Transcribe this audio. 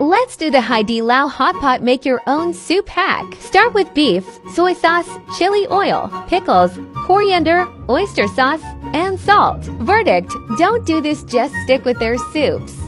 Let's do the Haidilao Hot Pot Make Your Own Soup hack. Start with beef, soy sauce, chili oil, pickles, coriander, oyster sauce, and salt. Verdict, don't do this just stick with their soups.